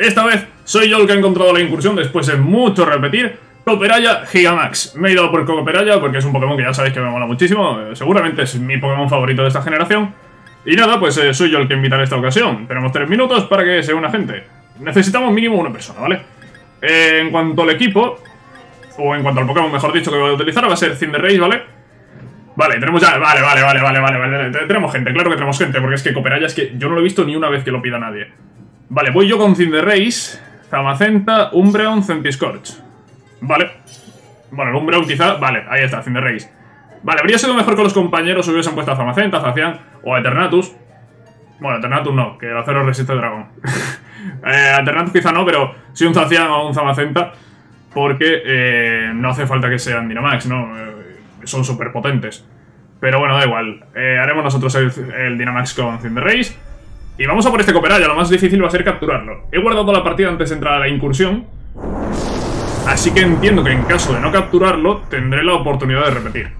Esta vez soy yo el que ha encontrado la incursión después de mucho repetir. Coperaya Gigamax. Me he ido por Coperaya porque es un Pokémon que ya sabéis que me mola muchísimo. eh, Seguramente es mi Pokémon favorito de esta generación. Y nada, pues eh, soy yo el que invita en esta ocasión. Tenemos tres minutos para que se una gente. Necesitamos mínimo una persona, ¿vale? Eh, en cuanto al equipo, o en cuanto al Pokémon, mejor dicho, que voy a utilizar, va a ser Cinderace, ¿vale? Vale, tenemos ya... Vale, vale, vale, vale, vale, vale. Te- Tenemos gente, claro que tenemos gente, porque es que Cooperaya es que yo no lo he visto ni una vez que lo pida nadie. Vale, voy yo con Cinderace, Zamacenta, Umbreon, Centiscorch. Vale. Bueno, el Umbreon quizá... Vale, ahí está, Cinderace. Vale, habría sido mejor que los compañeros hubiesen puesto a Zamacenta, Zacian o a Eternatus. Bueno, Eternatus no, que el acero resiste dragón. eh, Eternatus quizá no, pero sí un Zacian o un Zamacenta, porque eh, no hace falta que sean Dynamax, ¿no? Eh, son súper potentes. Pero bueno, da igual. Eh, haremos nosotros el, el Dynamax con Cinderace. Y vamos a por este Cooperaya, lo más difícil va a ser capturarlo. He guardado la partida antes de entrar a la incursión. Así que entiendo que en caso de no capturarlo, tendré la oportunidad de repetir.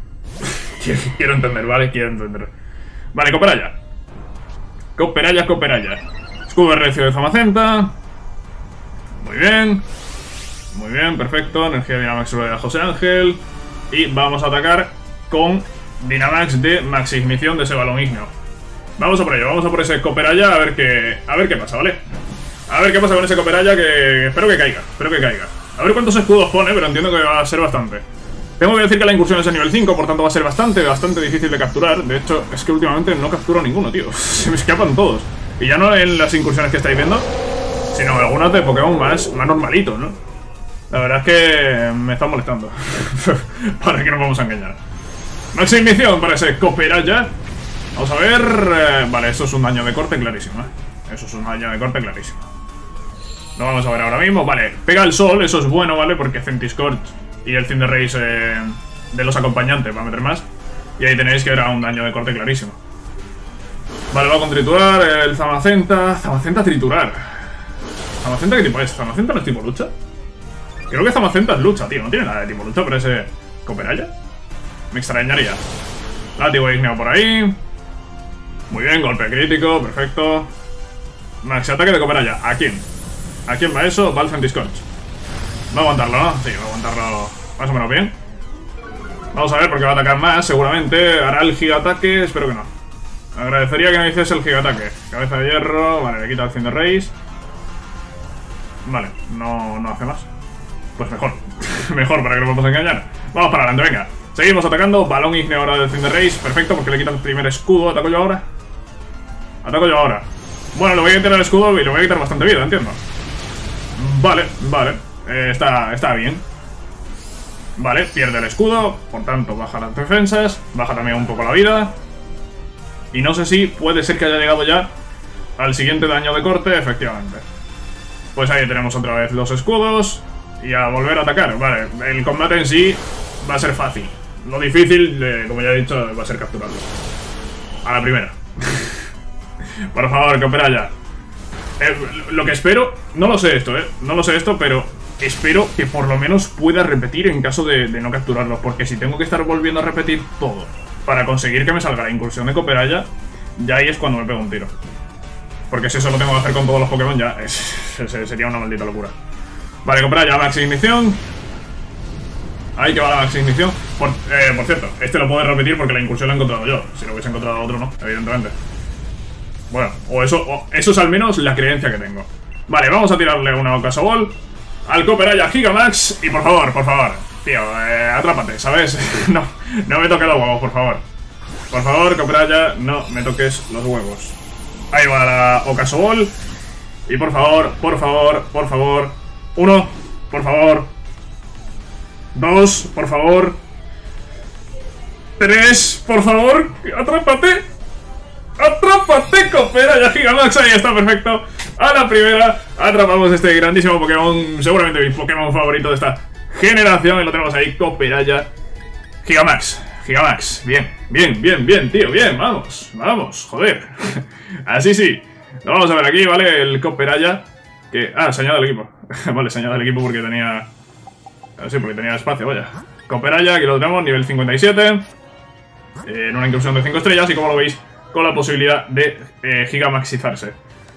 Quiero- entender, ¿vale? Quiero entender. Vale, Cooperaya. Cooperaya, Cooperaya. Escudo de recio de Zamacenta. Muy bien. Muy bien, perfecto. Energía Dynamax de José Ángel. Y vamos a atacar con Dynamax de Max Ignición de ese balón igneo. Vamos a por ello, vamos a por ese Cooperaya a ver qué, a ver qué pasa, ¿vale? A ver qué pasa con ese Cooperaya que espero que caiga, espero que caiga. A ver cuántos escudos pone, pero entiendo que va a ser bastante. Tengo que decir que la incursión es a nivel 5, por tanto va a ser bastante, bastante difícil de capturar. De hecho, es que últimamente no capturo ninguno, tío. Se me escapan todos. Y ya no en las incursiones que estáis viendo, sino algunas de Pokémon más, más normalitos, ¿no? La verdad es que me está molestando. para que nos vamos a engañar. Max Ignición para ese Cooperaya. Vamos a ver... eh, vale, esto es un daño de corte clarísimo, ¿eh? Eso es un daño de corte clarísimo. Lo vamos a ver ahora mismo. Vale, pega el sol, eso es bueno, ¿vale? Porque Centiscorch y el Cinderace eh, de los acompañantes va a meter más. Y ahí tenéis que era un daño de corte clarísimo. Vale, va con triturar, el Zamacenta... Zamacenta triturar. ¿Zamacenta qué tipo es? ¿Zamacenta no es tipo lucha? Creo que Zamacenta es lucha, tío. No tiene nada de tipo lucha, pero ese... ¿Cooperaya? Me extrañaría. Látigo igneo por ahí. Muy bien, golpe crítico, perfecto. Max ataque de Cooperaya. ¿A quién? ¿A quién va eso? Va Centiscorch. Va a aguantarlo, ¿no? Sí, va a aguantarlo más o menos bien. Vamos a ver porque va a atacar más, seguramente. Hará el gigataque, espero que no. Agradecería que me hiciese el gigataque. Cabeza de hierro, vale, le quita el Cinderace. Vale, no, no hace más. Pues mejor. mejor para que no podamos engañar. Vamos para adelante, venga. Seguimos atacando. Balón igneo ahora del Cinderace. Perfecto, porque le quita el primer escudo. ¿Ataco yo ahora? Ataco yo ahora. Bueno, le voy a quitar el escudo y le voy a quitar bastante vida, entiendo. Vale, vale. Eh, está, está bien. Vale, pierde el escudo. Por tanto, baja las defensas. Baja también un poco la vida. Y no sé si puede ser que haya llegado ya al siguiente daño de corte, efectivamente. Pues ahí tenemos otra vez los escudos. Y a volver a atacar. Vale, el combate en sí va a ser fácil. Lo difícil, como ya he dicho, va a ser capturarlo. A la primera. Por favor, Cooperaya. Eh, lo que espero, no lo sé esto, eh. No lo sé esto, pero espero que por lo menos pueda repetir en caso de, no capturarlo. Porque si tengo que estar volviendo a repetir todo para conseguir que me salga la incursión de Cooperaya, ya ahí es cuando me pego un tiro. Porque si eso lo tengo que hacer con todos los Pokémon, ya es, se- sería una maldita locura. Vale, Cooperaya, Max Ignición. Ahí que va la Max Ignición. Por, eh, por cierto, este lo puedo repetir porque la incursión la he encontrado yo. Si lo hubiese encontrado otro, no, evidentemente. Bueno, o eso, o eso es al menos la creencia que tengo. Vale, vamos a tirarle una Ocaso al Cooperaya Gigamax. Y por favor, por favor, tío, eh, atrápate, ¿sabes? no, no me toques los huevos, por favor. Por favor, Cooperaya, no me toques los huevos. Ahí va la Ocaso. Y por favor, por favor, por favor. Uno, por favor. Dos, por favor. Tres, por favor. Atrápate. ¡Atrápate, Cooperaya Gigamax! Ahí está, perfecto. A la primera atrapamos este grandísimo Pokémon, seguramente mi Pokémon favorito de esta generación. Y lo tenemos ahí, Cooperaya Gigamax. Gigamax. Bien, bien, bien, bien, tío. Bien, vamos, vamos, joder. Así sí. Lo vamos a ver aquí, ¿vale? El Cooperaya. Que... Ah, se añade al equipo. vale, se añade al equipo porque tenía... Ah, Sí, porque tenía espacio, vaya. Cooperaya, aquí lo tenemos, nivel 57. eh, en una incursión de 5 estrellas y como lo veis, con la posibilidad de eh, gigamaxizarse.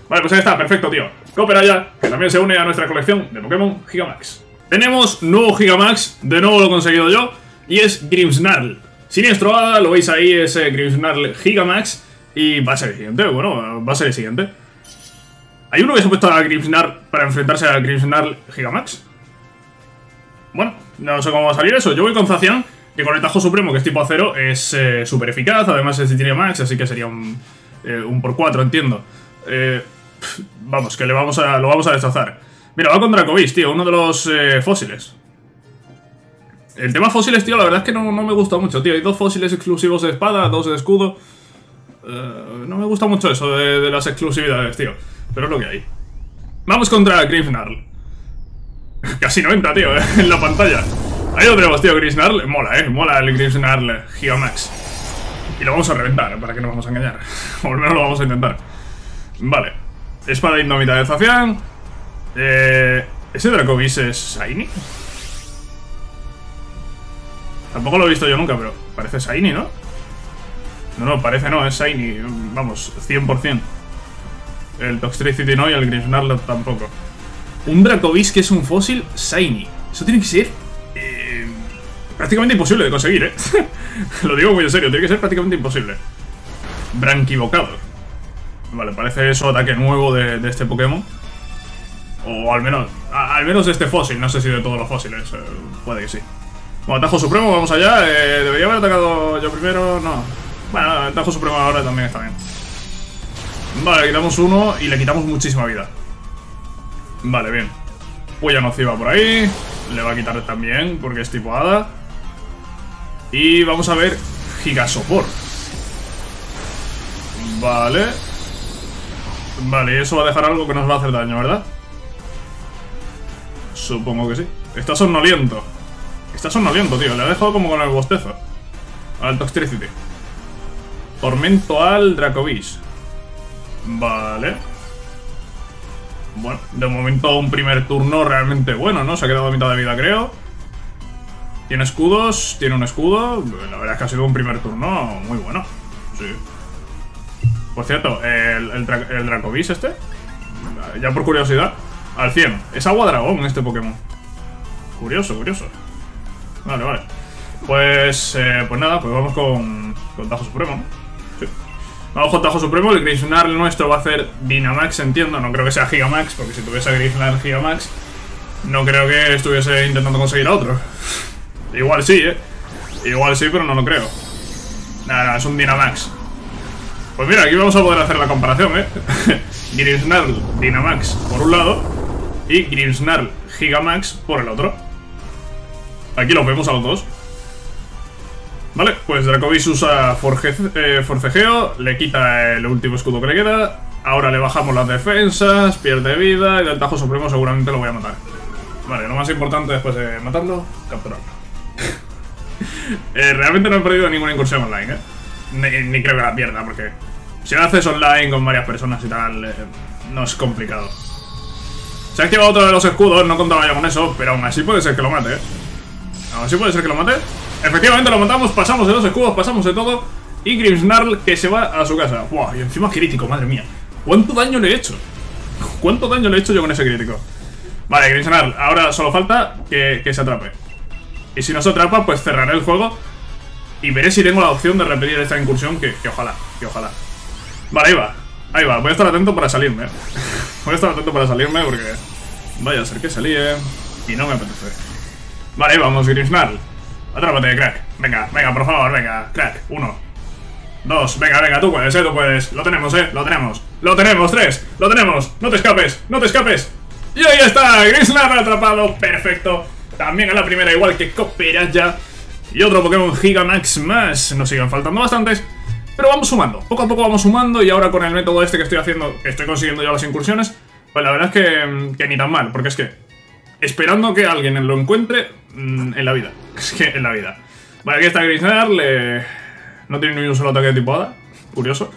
Vale, pues ahí está, perfecto, tío. Cooperaya, que también se une a nuestra colección de Pokémon Gigamax. Tenemos nuevo Gigamax, de nuevo lo he conseguido yo, y es Grimmsnarl. Siniestro Hada, lo veis ahí, ese Grimmsnarl Gigamax, y va a ser el siguiente, bueno, va a ser el siguiente. ¿Hay uno que se ha puesto a Grimmsnarl para enfrentarse a Grimmsnarl Gigamax? Bueno, no sé cómo va a salir eso. Yo voy con Zacian, que con el Tajo Supremo, que es tipo acero, es eh, súper eficaz. Además es de Max, así que sería un, eh, un por 4, entiendo. Eh, vamos, que le vamos a, lo vamos a destrozar. Mira, va con Dracovis, tío, uno de los fósiles. El tema fósiles, tío, la verdad es que no, me gusta mucho, tío. Hay dos fósiles exclusivos de espada, dos de escudo. no me gusta mucho eso de, las exclusividades, tío. Pero es lo que hay. Vamos contra Griffnarl. Casi no entra, tío, en la pantalla. Ahí lo tenemos, tío, Grisnarl. Mola, eh, mola el Grisnarl Geomax. Y lo vamos a reventar, para que no vamos a engañar. O al menos lo vamos a intentar. Vale. Espada indómita de Zacian. Eh, ¿Ese Dracovis es Shiny? Tampoco lo he visto yo nunca, pero parece Shiny, ¿no? No, no, parece no, es Shiny. Vamos, 100%. El Toxtricity no y el Grimmsnarl tampoco. Un Dracovis que es un fósil Shiny. Eso tiene que ser eh, prácticamente imposible de conseguir, ¿eh? Lo digo muy en serio, tiene que ser prácticamente imposible. Branquivocado. Vale, parece eso ataque nuevo de, este Pokémon. O al menos, al menos de este fósil, no sé si de todos los fósiles. Eh, puede que sí. Bueno, Tajo Supremo, vamos allá. Eh, ¿Debería haber atacado yo primero? No. Bueno, el Tajo Supremo ahora también está bien. Vale, le quitamos uno y le quitamos muchísima vida. Vale, bien. Huella nociva por ahí. Le va a quitar también, porque es tipo hada. Y vamos a ver Gigasopor. Vale. Vale, eso va a dejar algo que nos va a hacer daño, ¿verdad? Supongo que sí. Está sonoliento. Está sonoliento, tío. Le ha dejado como con el bostezo. Al Toxtricity. Tormento al Dracovish. Vale. Bueno, de momento un primer turno realmente bueno, ¿no? Se ha quedado a mitad de vida, creo. Tiene escudos, tiene un escudo. La verdad es que ha sido un primer turno muy bueno. Sí. Por cierto, el, el, este, ya por curiosidad, al 100. Es agua dragón este Pokémon. Curioso, curioso. Vale, vale. Pues, eh, pues nada, pues vamos con, con Tajo Supremo. Vamos con Tajo Supremo, el Griffnarl nuestro va a hacer Dynamax, entiendo, no creo que sea Gigamax, porque si tuviese Griffnarl Gigamax, no creo que estuviese intentando conseguir a otro. Igual sí, eh. Igual sí, pero no lo creo. Nada, nada, es un Dynamax. Pues mira, aquí vamos a poder hacer la comparación, eh. Griffnarl Dynamax por un lado y Grimmsnarl Gigamax por el otro. Aquí los vemos a los dos. Vale, pues Dracovis usa eh, forcejeo, le quita el último escudo que le queda. Ahora le bajamos las defensas, pierde vida y del Tajo Supremo seguramente lo voy a matar. Vale, lo más importante después de matarlo, capturarlo. Eh, realmente no he perdido ninguna incursión online, ¿eh? Ni, creo que la pierda, porque si lo haces online con varias personas y tal, eh, no es complicado. Se ha activado otro de los escudos, no contaba yo con eso, pero aún así puede ser que lo mate, ¿eh? Aún así puede ser que lo mate. Efectivamente lo matamos, pasamos de los escudos, pasamos de todo. Y Grimmsnarl que se va a su casa. Buah, y encima crítico, madre mía. ¿Cuánto daño le he hecho? ¿Cuánto daño le he hecho yo con ese crítico? Vale, Grimmsnarl, ahora solo falta que, se atrape. Y si no se atrapa, pues cerraré el juego. Y veré si tengo la opción de repetir esta incursión, que, ojalá, que ojalá. Vale, ahí va. Ahí va, voy a estar atento para salirme. Voy a estar atento para salirme porque... Vaya a ser que salí, Y no me apetece. Vale, ahí vamos, Grimmsnarl. Atrápate, crack. Venga, venga, por favor, venga, crack. Uno. Dos. Venga, venga, tú puedes, eh, tú puedes. Lo tenemos, eh, lo tenemos. Lo tenemos, tres. Lo tenemos. No te escapes, no te escapes. Y ahí está, Grislab atrapado. Perfecto. También a la primera, igual que ya Y otro Pokémon Gigamax más. Nos siguen faltando bastantes. Pero vamos sumando. Poco a poco vamos sumando. Y ahora con el método este que estoy haciendo, estoy consiguiendo ya las incursiones, pues la verdad es que, que ni tan mal. Porque es que esperando que alguien lo encuentre mm, en la vida. Es que en la vida. Vale, aquí está Grisnarl. No tiene ni un solo ataque de tipo hada. Curioso.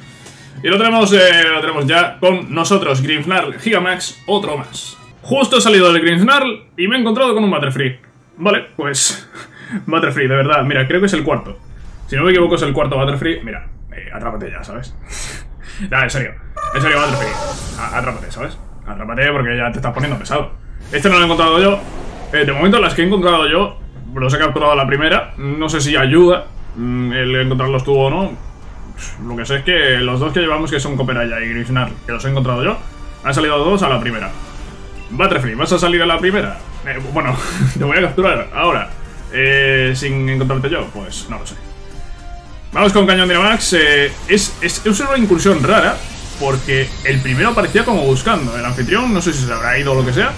Y lo tenemos, eh, lo tenemos ya con nosotros, Grimmsnarl Gigamax, otro más. Justo he salido del Grimmsnarl y me he encontrado con un Butterfree. Vale, pues... Butterfree, de verdad. Mira, creo que es el cuarto. Si no me equivoco es el cuarto Butterfree. Mira, eh, atrápate ya, ¿sabes? nah, en serio. En serio, Butterfree. Atrápate, ¿sabes? Atrápate porque ya te estás poniendo pesado. Este no lo he encontrado yo. Eh, de momento, las que he encontrado yo, los he capturado a la primera. No sé si ayuda mm, el encontrarlos tú o no. Lo que sé es que los dos que llevamos, que son Cooperaya y Grisnar, que los he encontrado yo, han salido dos a la primera. Butterfree, ¿vas a salir a la primera? Eh, bueno, te voy a capturar ahora. Eh, sin encontrarte yo, pues no lo sé. Vamos con Cañón Dynamax. Eh, es, es, es una incursión rara, porque el primero parecía como buscando. El anfitrión, no sé si se habrá ido o lo que sea,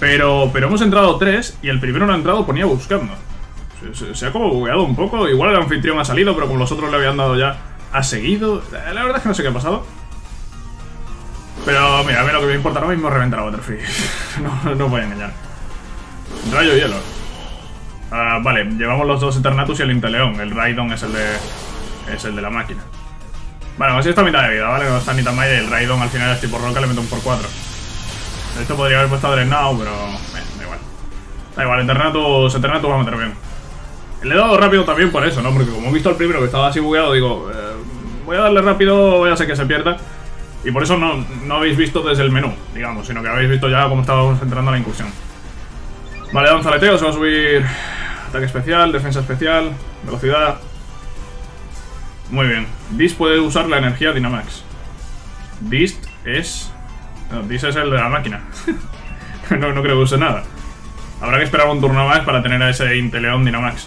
pero, pero hemos entrado tres y el primero no ha entrado, ponía buscando. Se, ha como bugueado un poco. Igual el anfitrión ha salido, pero como los otros le habían dado ya, ha seguido. La verdad es que no sé qué ha pasado. Pero mira, a mí lo que me importa ahora mismo es reventar a Butterfree. no, no voy a engañar. Rayo hielo. Ah, vale, llevamos los dos Eternatus y el Inteleón. El Raidon es el de. es el de la máquina. Vale, así está mitad de vida, ¿vale? No está ni tan mal y el Raidon al final es tipo roca, le meto un por 4. Esto podría haber puesto a Drenado, pero. Eh, da igual. Da igual, Eternatus, Eternatus va a meter bien. Le he dado rápido también por eso, ¿no? Porque como he visto al primero que estaba así bugueado, digo, eh, voy a darle rápido, voy a hacer que se pierda. Y por eso no, no habéis visto desde el menú, digamos, sino que habéis visto ya cómo estábamos entrando a la incursión. Vale, zaleteo, se va a subir ataque especial, defensa especial, velocidad. Muy bien. Dist puede usar la energía Dynamax. Dist es... No, Dist es el de la máquina. no, no creo que use nada. Habrá que esperar un turno más para tener a ese Inteleon Dynamax.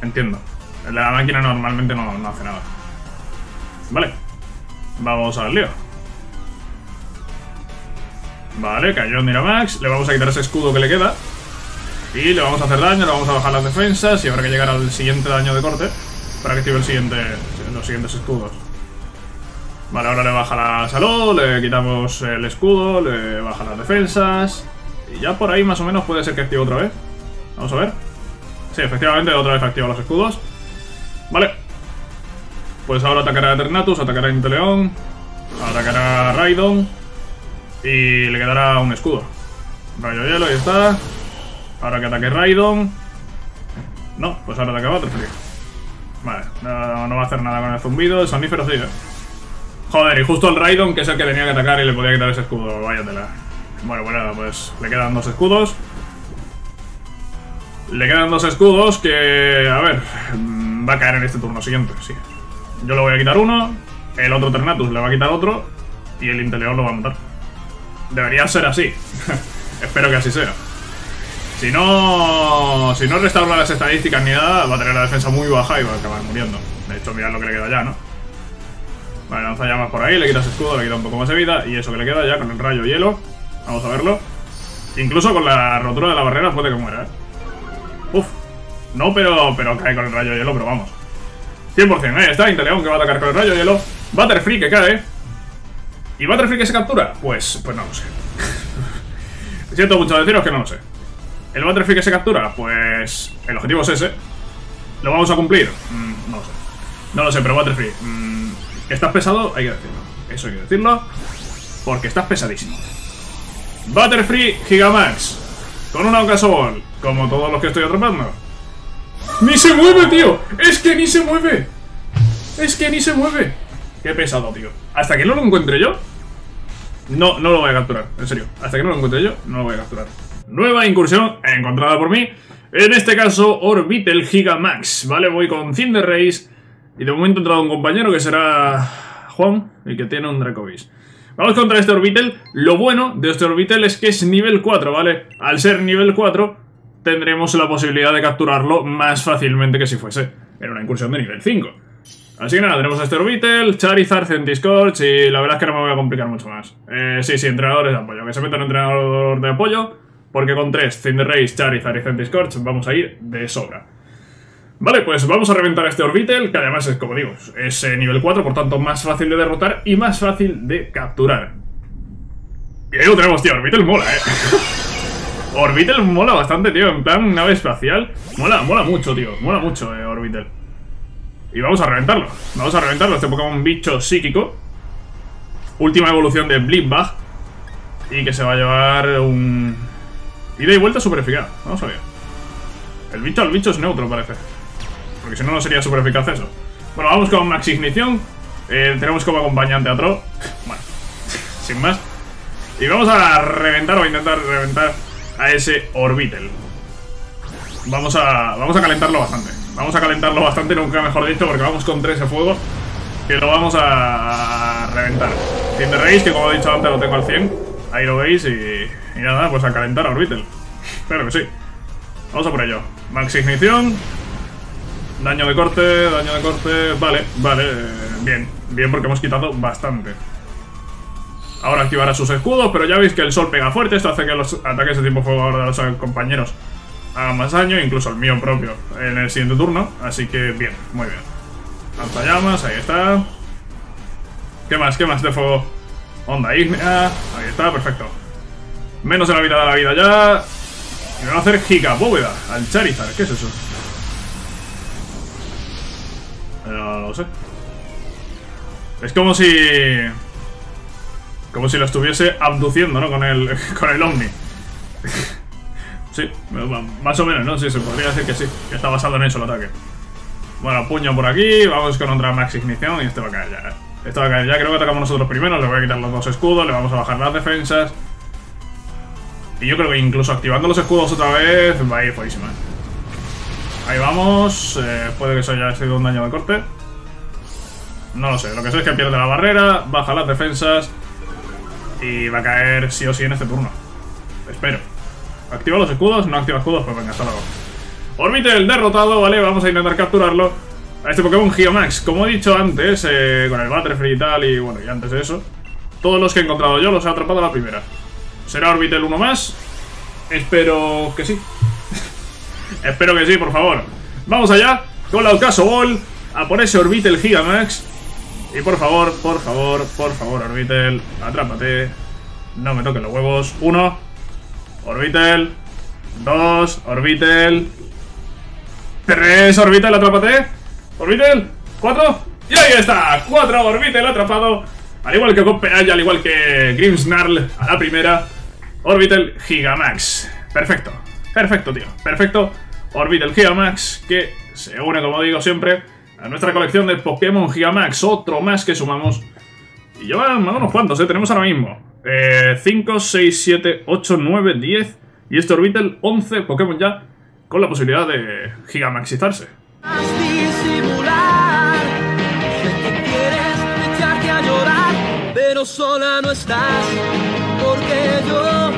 Entiendo. El de la máquina normalmente no, no hace nada. Vale. Vamos al lío. Vale, cayó en Dynamax. Le vamos a quitar ese escudo que le queda. Y le vamos a hacer daño, le vamos a bajar las defensas y habrá que llegar al siguiente daño de corte para que active el siguiente, los siguientes escudos. Vale, ahora le baja la salud, le quitamos el escudo, le baja las defensas. Y ya por ahí más o menos puede ser que active otra vez. Vamos a ver. Sí, efectivamente, otra vez activa los escudos. Vale. Pues ahora atacará a Eternatus, atacará a Inteleon, atacará a Raidon y le quedará un escudo. Rayo hielo, ahí está. Ahora que ataque Raidon. No, pues ahora ataca Butterfree. Vale, no, va a hacer nada con el zumbido. El sonífero ¿eh? Joder, y justo el Raidon, que es el que tenía que atacar y le podía quitar ese escudo. Vaya tela. Bueno, bueno, pues le quedan dos escudos. Le quedan dos escudos que, a ver, va a caer en este turno siguiente, sí. Yo le voy a quitar uno, el otro Ternatus le va a quitar otro y el Inteleon lo va a matar. Debería ser así. Espero que así sea. Si no, si no restaura las estadísticas ni nada, va a tener la defensa muy baja y va a acabar muriendo. De hecho, mirad lo que le queda ya, ¿no? Vale, lanza llamas por ahí, le quitas escudo, le quita un poco más de vida. Y eso que le queda ya con el rayo hielo. Vamos a verlo. Incluso con la rotura de la barrera puede que muera, ¿eh? Uf. No, pero, pero cae con el rayo hielo, pero vamos. 100%, ahí está, Inteleon que va a atacar con el rayo hielo. Butterfree que cae. ¿Y Butterfree que se captura? Pues, pues no lo sé. Siento mucho deciros que no lo sé. ¿El Butterfree que se captura? Pues el objetivo es ese. ¿Lo vamos a cumplir? Mm, no lo sé. No lo sé, pero Butterfree, mm, estás pesado, hay que decirlo. Eso hay que decirlo. Porque estás pesadísimo. Butterfree Gigamax. Con una Ball, como todos los que estoy atrapando. ¡Ni se mueve, tío! ¡Es que ni se mueve! ¡Es que ni se mueve! Qué pesado, tío. Hasta que no lo encuentre yo, no, no lo voy a capturar. En serio. Hasta que no lo encuentre yo, no lo voy a capturar. Nueva incursión encontrada por mí. En este caso, Orbital Gigamax. Vale, voy con Cinder Race. Y de momento ha entrado un compañero que será Juan, y que tiene un Dracovis. Vamos contra este Orbital. Lo bueno de este Orbital es que es nivel 4, ¿vale? Al ser nivel 4, tendremos la posibilidad de capturarlo más fácilmente que si fuese en una incursión de nivel 5. Así que nada, tenemos a este Orbital, Charizard, Centiscorch y la verdad es que no me voy a complicar mucho más. Eh, sí, sí, entrenadores de apoyo. Que se meta un entrenador de apoyo porque con tres, Cinderace, Charizard y Centiscorch vamos a ir de sobra. Vale, pues vamos a reventar este Orbital, que además es, como digo, es eh, nivel 4, por tanto más fácil de derrotar y más fácil de capturar. Y ahí lo tenemos, tío, Orbital mola, eh. Orbital mola bastante, tío, en plan nave espacial. Mola, mola mucho, tío, mola mucho, eh, Orbital. Y vamos a reventarlo, vamos a reventarlo, este Pokémon bicho psíquico. Última evolución de Blitzbag. Y que se va a llevar un, Ida y vuelta súper eficaz. Vamos a ver. El bicho al bicho es neutro, parece. Porque si no, no sería súper eficaz eso. Bueno, vamos con Max Ignición. Eh, tenemos como acompañante a Tro. Bueno, sin más. Y vamos a reventar o a intentar reventar a ese Orbital. Vamos a, vamos a calentarlo bastante. Vamos a calentarlo bastante, nunca mejor dicho, porque vamos con 13 fuego. Que lo vamos a, reventar. Tiene Race, que como he dicho antes lo tengo al 100. Ahí lo veis y, y nada, pues a calentar a Orbital. Espero que sí. Vamos a por ello. Max ignición. Daño de corte, daño de corte. Vale, vale. Bien, bien porque hemos quitado bastante. Ahora activará sus escudos, pero ya veis que el sol pega fuerte. Esto hace que los ataques de tiempo fuego ahora de los compañeros hagan más daño, incluso el mío propio en el siguiente turno. Así que bien, muy bien. Lanzallamas, ahí está. ¿Qué más? ¿Qué más de fuego? Onda ígnea, ahí está, perfecto. Menos de la mitad de la vida ya. Y me va a hacer giga bóveda al Charizard. ¿Qué es eso? No lo sé. Es como si... Como si lo estuviese abduciendo, ¿no? Con el, con el Omni. sí, más o menos, ¿no? Sí, se podría decir que sí. Que está basado en eso el ataque. Bueno, puño por aquí. Vamos con otra max ignición y este va a caer ya. Este va a caer ya. Creo que atacamos nosotros primero. Le voy a quitar los dos escudos. Le vamos a bajar las defensas. Y yo creo que incluso activando los escudos otra vez va a ir fuerísima. Ahí vamos. Eh, puede que eso haya sido un daño de corte. No lo sé. Lo que sé es que pierde la barrera, baja las defensas y va a caer sí o sí en este turno. Espero. ¿Activa los escudos? No activa escudos, pues venga, hasta luego. Orbitel derrotado, vale, vamos a intentar capturarlo. A este Pokémon Geomax, como he dicho antes, eh, con el Butterfree y tal, y bueno, y antes de eso, todos los que he encontrado yo los he atrapado a la primera. ¿Será Orbitel uno más? Espero que sí. Espero que sí, por favor. Vamos allá con la Ocaso Ball a por ese Orbitel Gigamax. Y por favor, por favor, por favor, Orbitel, atrápate. No me toques los huevos. Uno. Orbitel. Dos. Orbitel. Tres. Orbitel, atrápate. Orbitel. Cuatro. Y ahí está. Cuatro. Orbitel atrapado. Al igual que Copenhague, al igual que Grimmsnarl a la primera. Orbital Gigamax. Perfecto. Perfecto, tío. Perfecto. Orbital Gigamax que se une, como digo siempre, a nuestra colección de Pokémon Gigamax, otro más que sumamos. Y llevan unos cuantos, ¿eh? Tenemos ahora mismo 5, 6, 7, 8, 9, 10 y este Orbital 11 Pokémon ya con la posibilidad de gigamaxizarse. sola no estás, porque yo